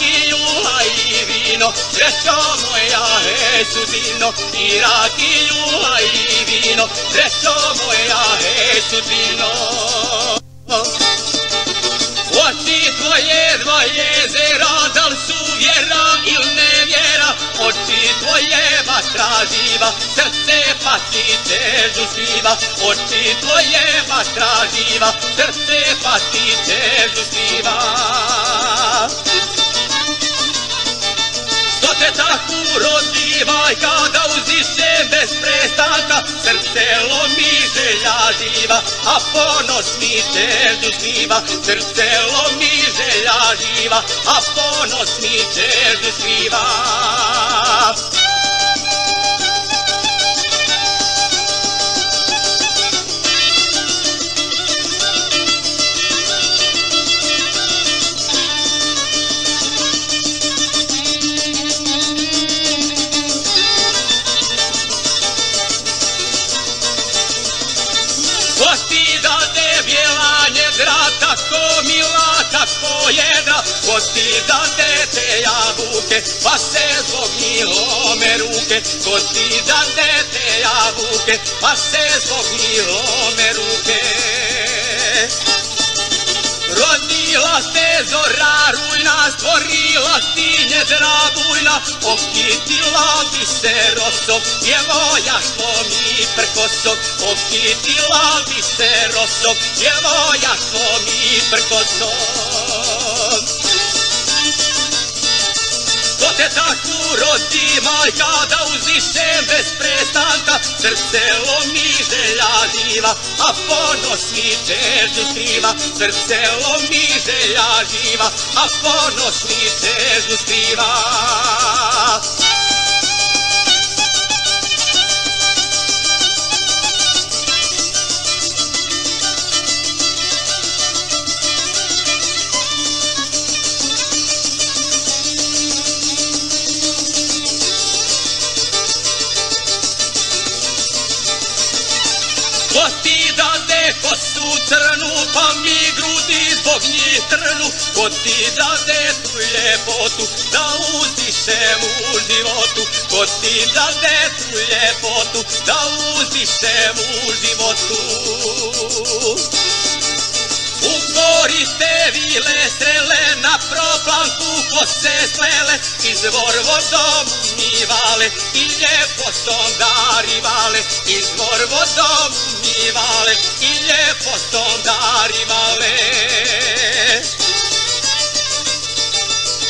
i rakiju, a i vino. Srećo moja, hej sudino, i rakiju, a i vino. Srećo moja, hej sudino. Oči tvoje dva jezera, da li su vjera ili nevjera? Oči tvoje vatra živa, srce pati težu sliva. Oči tvoje vatra živa, srce pati težu sliva. Rodi majka, da uziše bez prestanka, srce lomi želja živa, a ponos mi težu sliva. Srce lomi želja živa, a ponos mi težu sliva. Bijela njedra, tako mila, tako jedra, postida te te jabuke, pa se zbog njih lome ruke, postida te te jabuke, pa se zbog njih stvorila ti bujna, okitila ti se rosom, djevojaštvo mi prkosom, okitila ti se rosom, djevojaštvo mi prkosom. Te tako rodi majka da uziše bez prestanka. Srce lomi želja živa, a ponos mi težu skriva. Srce lomi želja živa, a ponos mi težu skriva kosu crnu, pa mi grudi zbog njih trnu. Ko ti dade tu ljepotu, da uzdišem u životu. Ko ti dade tu ljepotu, da uzdišem u životu. U gori te vile strele, na proplanku ko se slele, izvor vodom umivale i ljepotom darivale, izvor vodom umivale i ljepotom darivale.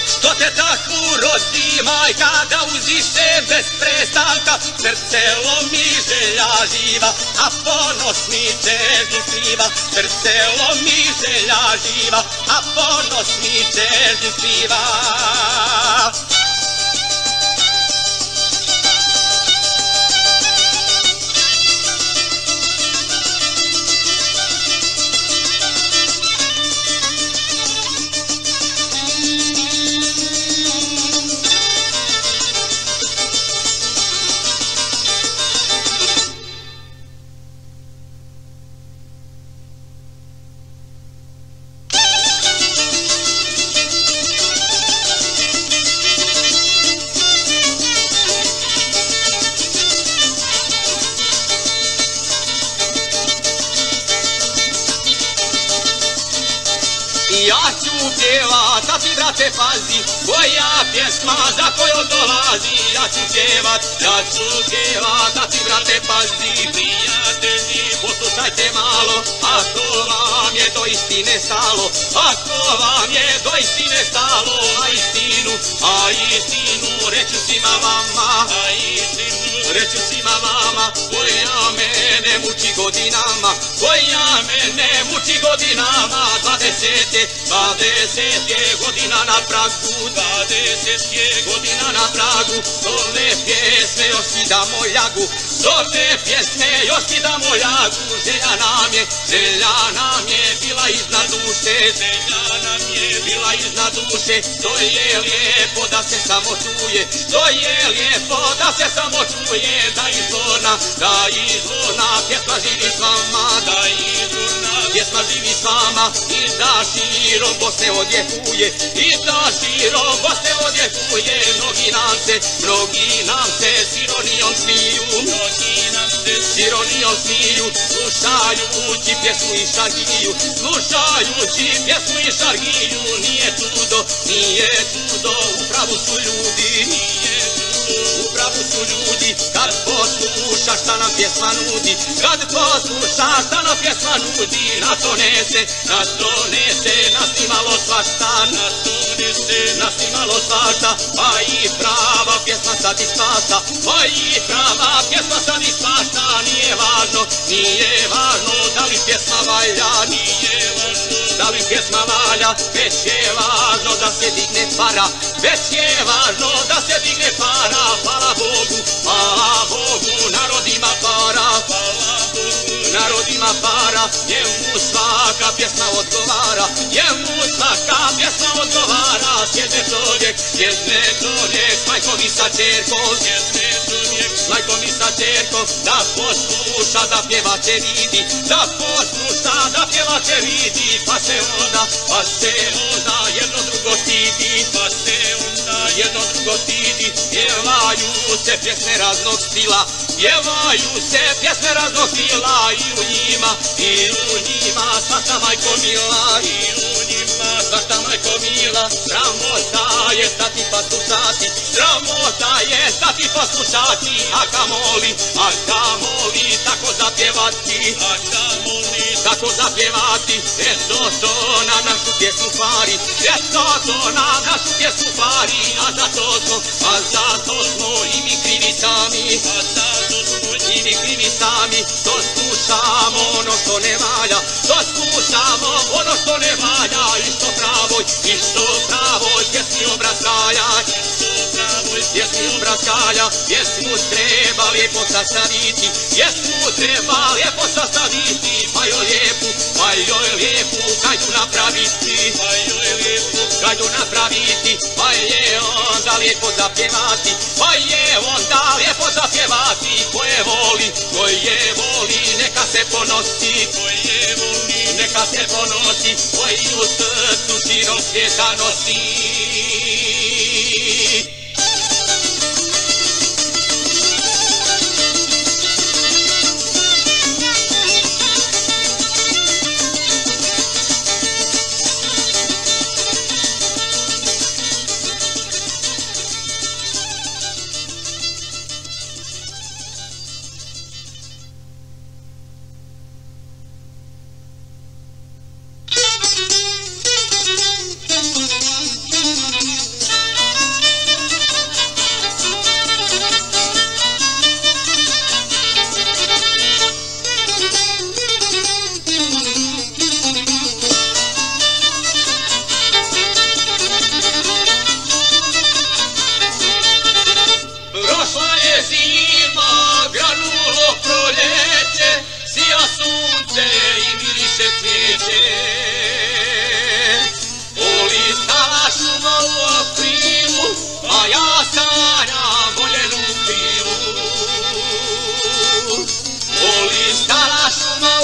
Što te tako rodi majka da uziše bez prestanka? Srce lomi želja živa, a ponos mi težu skriva Srce lomi želja živa, a ponos mi težu ja ću pjevat, a ti brate pazi, prijatelji, poslušajte malo, ako vam je do istine stalo, ako vam je do istine stalo, a istinu, a istinu, reću svima vama, a istinu, reću svima vama, koja mene muči godinama, koja mene muči godinama, dvadesete, dvadesete godina na pragu, dvadesete godina na pragu, dole pjesme još ti damo ljagu, dole pjesme još ti damo ljagu, želja nam je, želja nam je bila iznad duše, želja nam je bila iznad duše, to je lijepo da se samo čuje, to je lijepo da se samo čuje, da izvorna, da izvorna pjesma živi s vama, da izvorna pjesma živi s vama i da širom Bosne odjekuje i da širom Bosne odjekuje mnogi nam se, mnogi nam se s ironijom smiju. Mnogi nam se. S ironijom smiju slušajući pjesmu i šargiju. Slušajući pjesmu i šargiju nije čudo, nije čudo upravo su ljudi. Nije Upravo su ljudi kad poslušaš šta nam pjesma nudi. Kad poslušaš šta nam pjesma nudi Nas donese, nas donese, nas imalo svašta. Nas donese, nas imalo svašta Pa i prava pjesma sad ispašta Pa i prava pjesma sad ispašta Nije važno, nije važno da li pjesma valja Nije važno da li pjesma valja. Već je važno da se digne para Već je važno da se digne para. Hvala Bogu, hvala Bogu Narodima para Hvala Bogu Narodima para Njemu svaka pjesma odgovara. Njemu svaka pjesma odgovara. Sjedne čovjek, sjedne čovjek S majkom i sa čerkom Sjedne čovjek, s majkom i sa čerkom Da posluša, da pjevače vidi. Da posluša, da pjevače vidi Pa se onda, pa se onda jedno drugo stidi Pa se onda jedno drugo stidi Pjevaju se pjesme raznog stila. Pjevaju se pjesme raznog stila I u njima, i u njima Svašta majko mila I u njima svašta majko mila. Sramota je stati pa slušati Sramota je stati pa slušati A kamoli, a kamoli Tako zapjevati. A kamoli tako zapjevati. Eto to na našu pjesmu fari Eto to na našu pjesmu fari A za to smo, a za to smo i mi krivi sami. A za to smo i mi krivi sami. To slušamo ono što ne valja To slušamo ono što ne valja. I što pravoj, i što pravoj pjesmi obrazaja Isto pravoj obrazaja Pjesmu treba lijepo sastaviti Pjesmu treba lijepo sastaviti Pa joj lijepu, pa joj lijepu Kajdu napraviti, pa joj lijepu Kajdu napraviti, pa je onda lijepo zapjevati Pa je onda lijepo zapjevati Ko je voli, ko je voli Neka se ponosi, ko je voli Neka se ponosi, koji u srcu širom svijeta nosi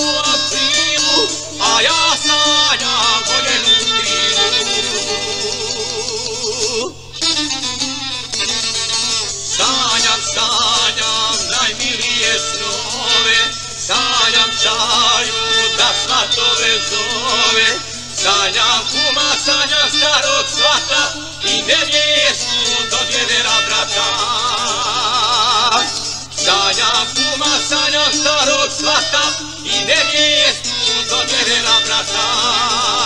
u aprilu, a ja sanjam voljenu krilu. Sanjam, najmilije sanjam čaju da svatove zove. Sanjam kuma, sanjam starog svata i nevjestu do djedera brata. Sanjam kuma, sanjam starog svata i nevjestu do djedera brata. Šumilice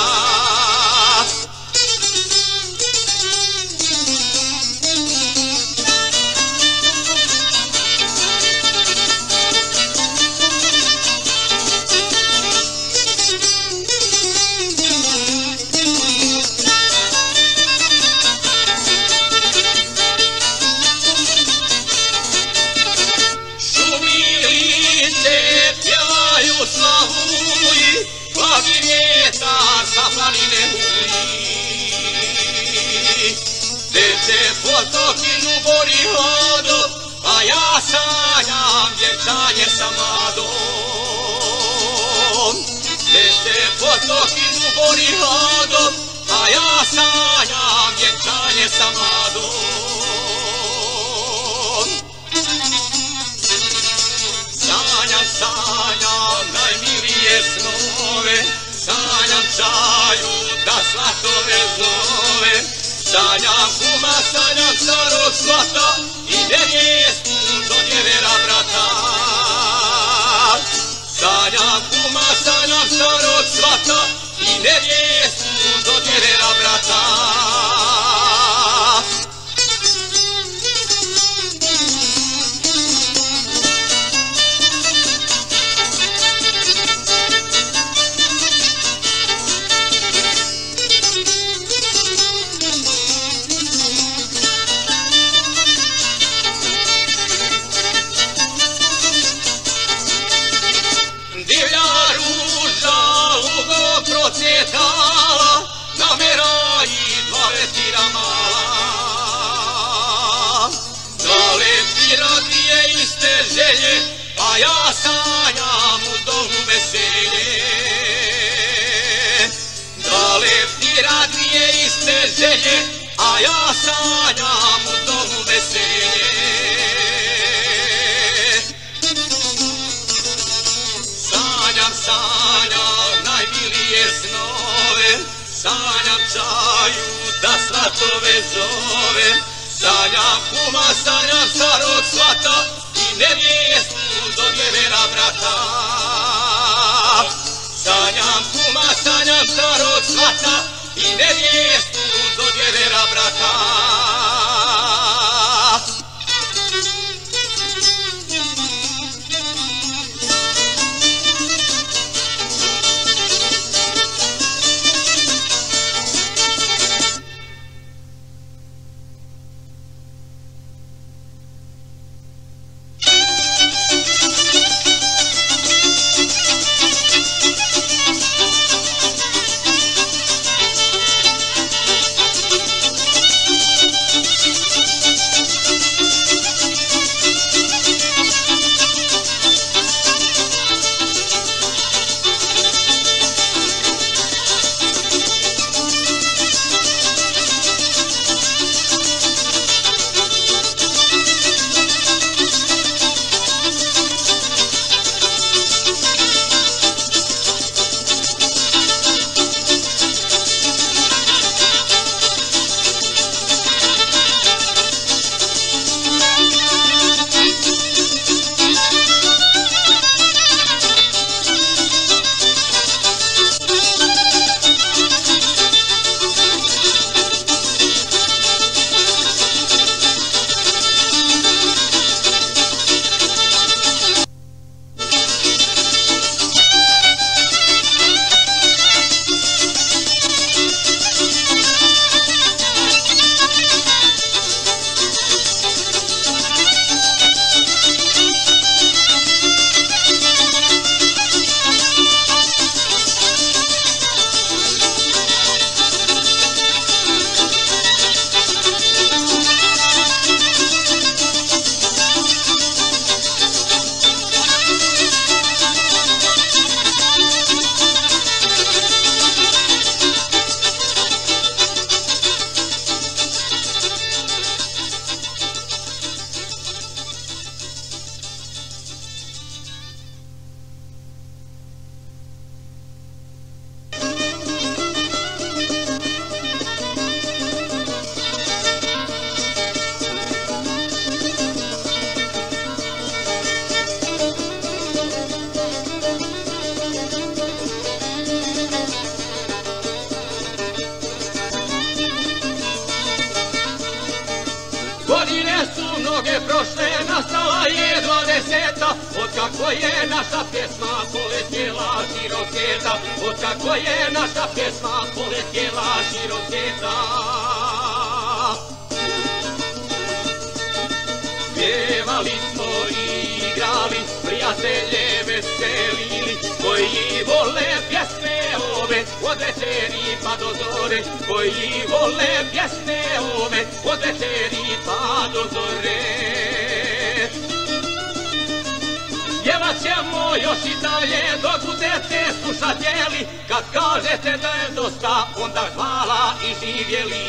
bori hodo, a ja sanjam vjenčanje sa mladom. Čaju da slatove zove, sanjam kuma, sanjam starog svata i nevjestu do djevera brata. Sanjam kuma, sanjam starog svata i nevjestu do djevera brata. Sanjam u domu. Sanjam, sanjam najmilije snove, sanjam da svatove. Sanjam kuma, sanjam starog svata i nevjestu do djevera brata. Sanjam kuma, sanjam starog svata i nevjestu do djevera kako je naša pjesma poletjela širom svijeta, od kako je naša pjesma poletjela širom svijeta. Pjevali smo i igrali, prijatelje veselili, koji vole pjesme ove, od večeri pa do zore, koji vole pjesme ove, od večeri pa do zore. Pjevat ćemo još i dalje dok budete slušatjeli Kad kažete da je dosta onda hvala i živjeli.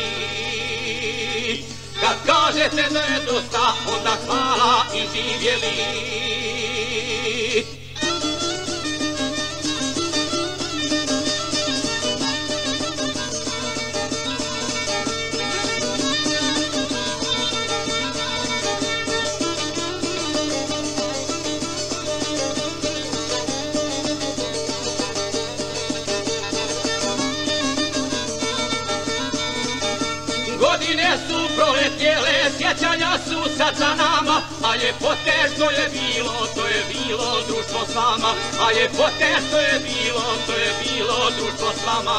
Kad kažete da je dosta onda hvala i živjeli za nama, a ljepote što je bilo, to je bilo društvo s vama, a ljepote što je bilo, to je bilo društvo s vama.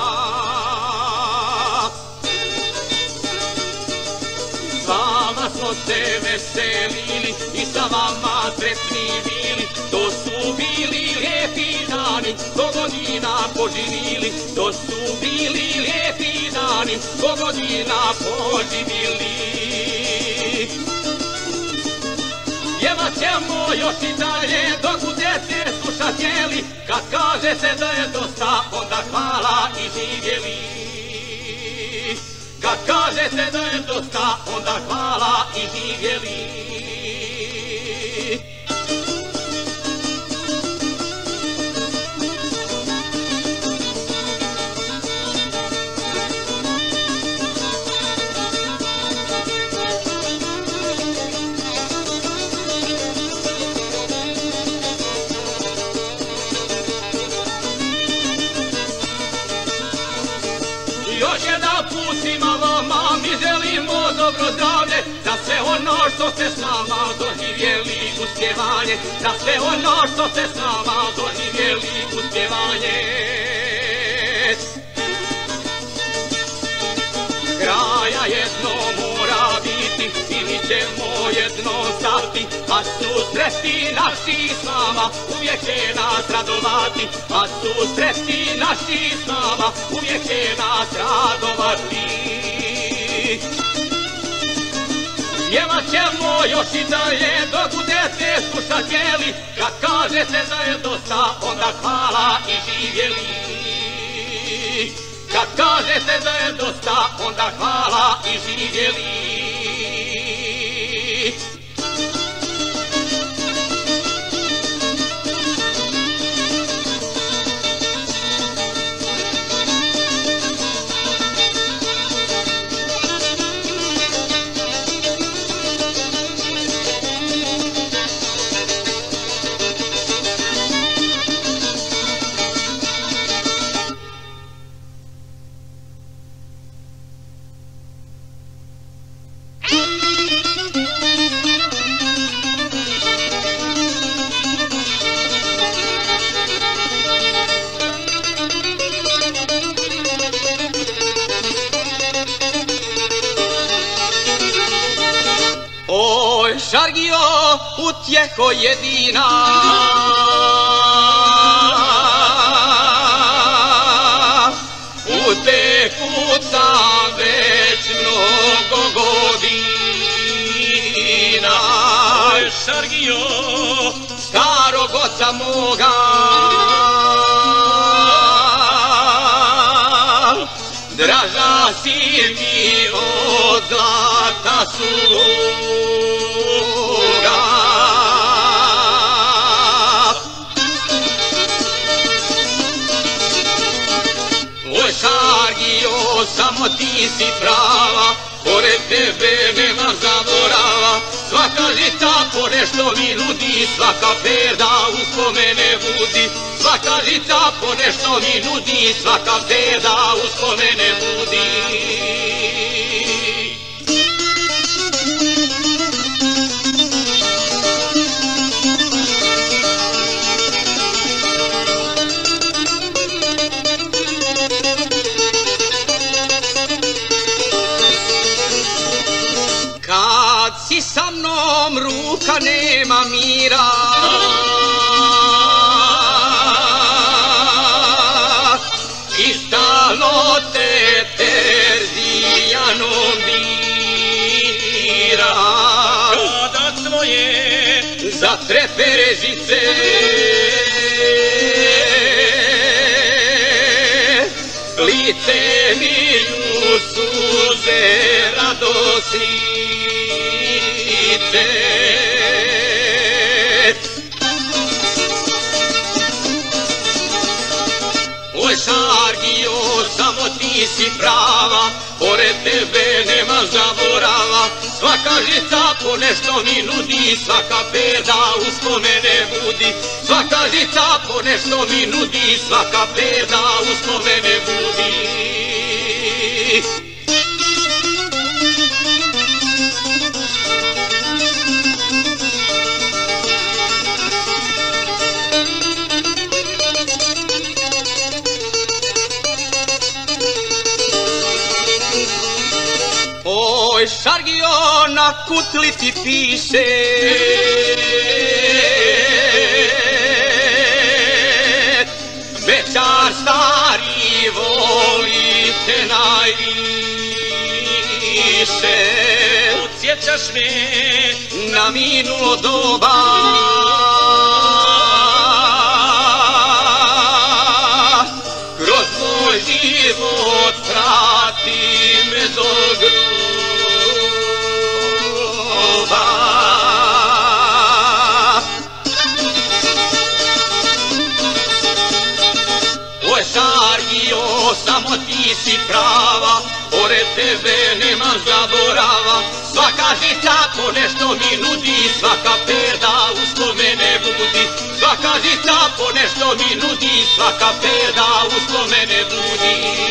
S vama smo se veselili i sa vama sretni bili, to su bili lijepi dani, sto godina poživili, to su bili lijepi dani, sto godina poživili. Još i dalje dok budete slušatjeli, kad kažete da je dosta, onda hvala i živjeli. Kad kažete da je dosta, onda hvala i živjeli. Još jedan put svima vama mi želimo dobro zdravlje Za sve ono što ste s nama doživjeli uspjevanje Za sve ono što ste s nama doživjeli uspjevanje jedno stati A susreti naši s nama uvijek će nas radovati. A susreti naši s nama uvijek će nas radovati. Pjevat ćemo još i dalje dok budete slušatjeli Kad kažete da je dosta onda hvala i živjeli. Kad kažete da je dosta onda hvala i živjeli Šargio, Starog oca moga. Draža si mi od zlata sluga. Oj Šargio, samo ti si prava Pored tebe Po nešto mi nudi Svaka perda uspomene budi. Svaka žica po nešto mi nudi Svaka perda uspomene budi si sa mnom ruka nema mira. I stalno te terzijanom bira kada tvoje za treperežice lice mi suze radosnice Oj Sargio, samo ti si prava, pored tebe nema zaborava. Svaka žica po nešto mi nudi, svaka peda uspomene budi. Svaka žica po nešto mi nudi, svaka peda uspomene budi. Šargio na kutli ti piše. Večar stari voli te najviše. Podsjećaš me Na minulo doba si prava, pored tebe nema zaborava. Svaka žica po nešto mi nudi, svaka peda uspomene budi. Svaka žica po nešto mi nudi, svaka peda uspomene budi.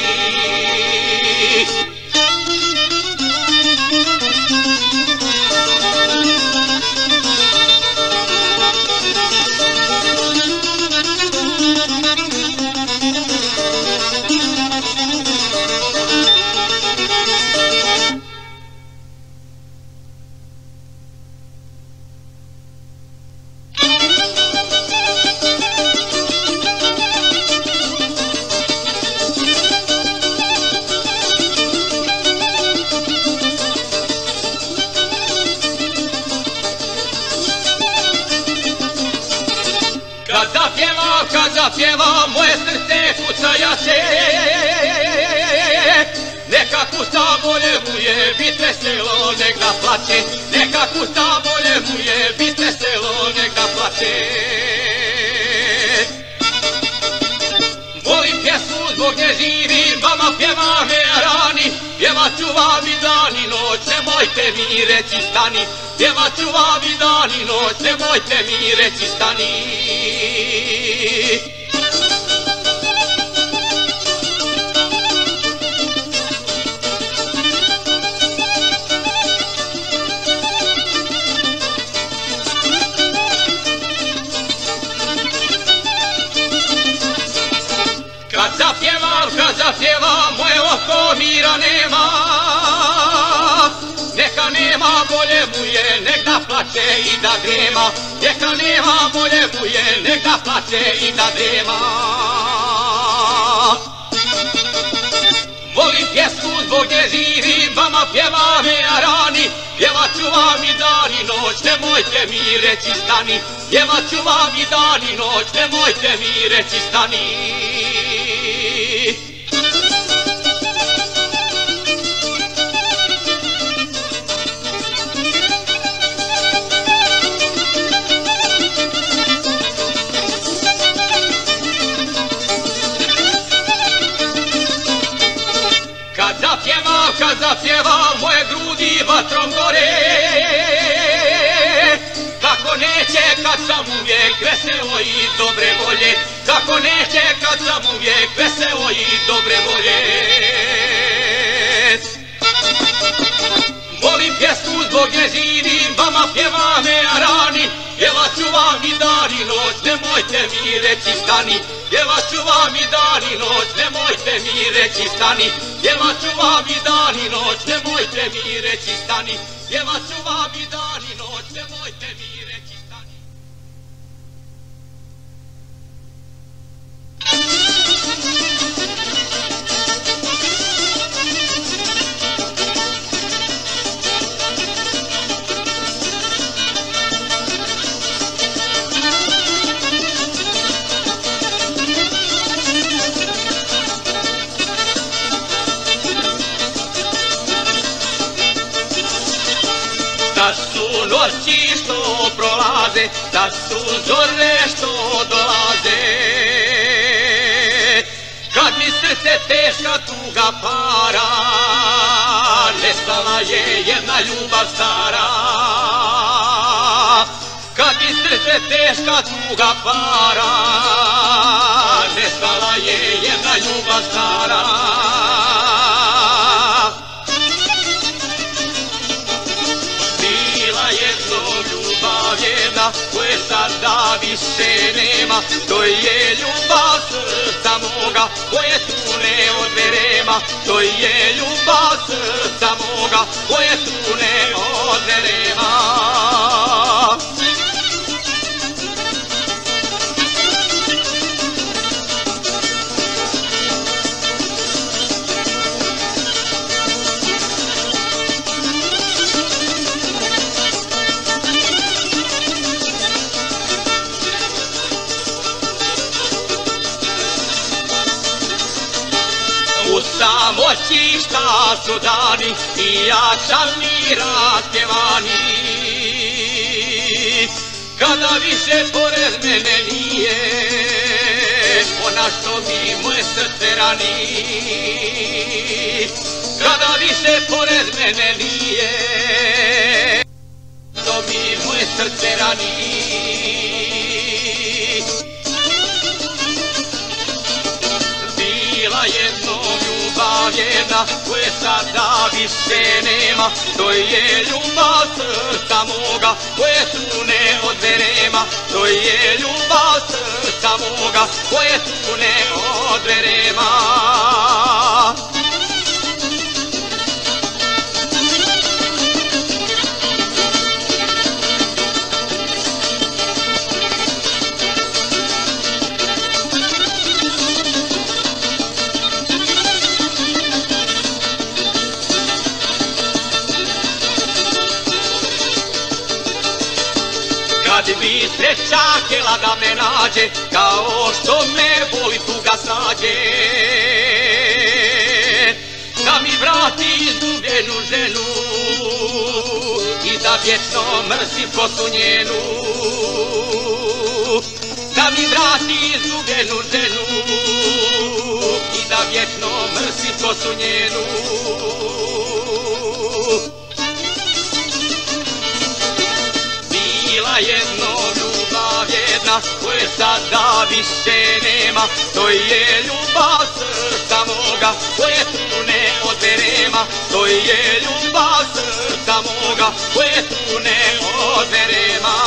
Srce kuca jače Neka kuca bolje mu je, bit veselo, nek da plaće Neka kuca bolje mu je, bit veselo, nek da plaće Volim pjesmu zbog nje živim, vama pjeva me rani Pjevat ću vam i dan i noć, nemojte mi reći stani Pjevat ću vam i dan i noć, nemojte mi reći stani plaće i da drema Neka nema, bolje mu je, nek da plaće i da drema Volim pjesmu zbog nje živim, vama pjeva me rani. Pjevat ću vam i dan i noć, nemojte mi reći stani. Pjevat ću vam i dan i noć, nemojte mi reći stani Zapjeva, kad zapjeva, moje grudi vatrom gore. Kako neće kad sam uvijek veselo i dobre volje Kako neće kad sam uvijek veselo i dobre volje. Volim pjesmu zbog nje živim, vama pjeva me rani Pjevat ću vam i dan i noć, nemojte mi reći stani Pjevat ću vam i dan i noć, nemojte mi reći stani Pjevat ću vam i dan i noć, nemojte mi reći stani Pjevat ću vam i dan dolaze, da su zore što dolaze. Kad mi srce teška tuga para, nestala je jedna ljubav stara. Kad mi srce teška tuga para, nestala je jedna ljubav stara. Više nema, to je ljubav srca moga koje tu ne odverema, to je ljubav srca moga koje tu ne odverema. Su dani i jačani raspjevani Kada više pored mene nije Ona što mi moje srce rani. Kada više pored mene nije Što mi moje srce rani jedna koje sada više nema. To je ljubav srca moga koje tu ne odverema to je ljubav srca moga koje tu ne odverema htjela da me nađe, kao što me boli tuga snađe. Da mi vrati izgubljenu ženu i da vječno mrzim kosu njenu. Da mi vrati izgubljenu ženu i da vječno mrzim kosu njenu. To koje sada više nema, to je ljubav srca moga, koje tu ne odverema to je ljubav srca moga, koje tu ne odverema.